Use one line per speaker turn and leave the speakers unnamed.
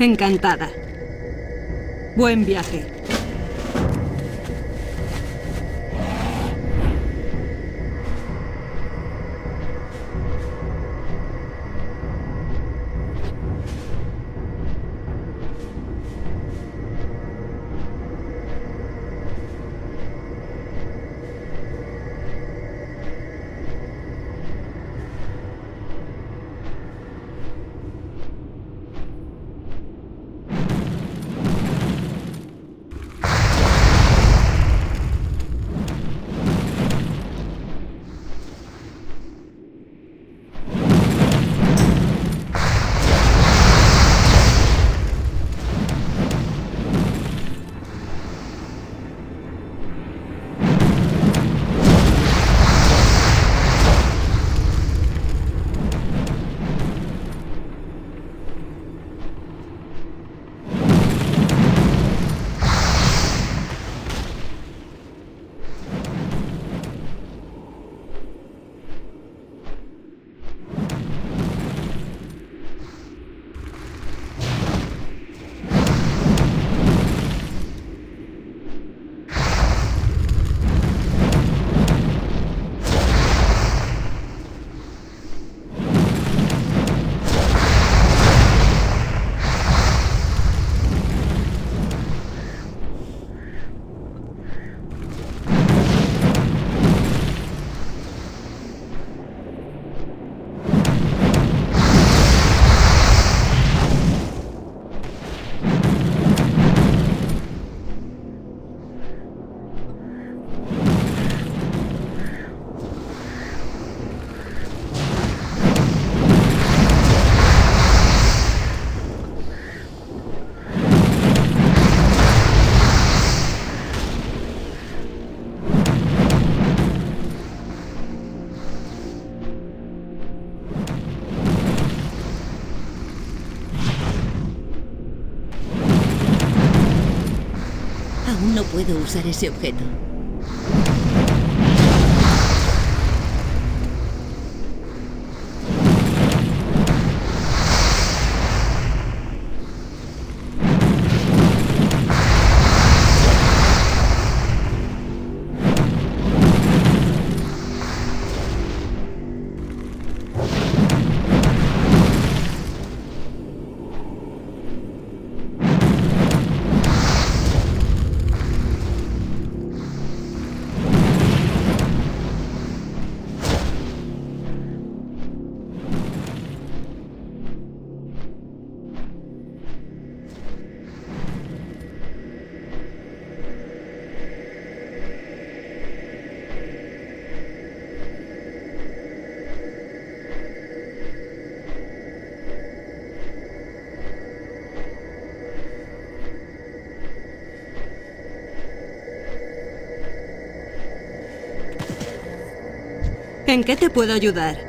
Encantada. Buen viaje.
Aún no puedo usar ese objeto.
¿En qué te puedo ayudar?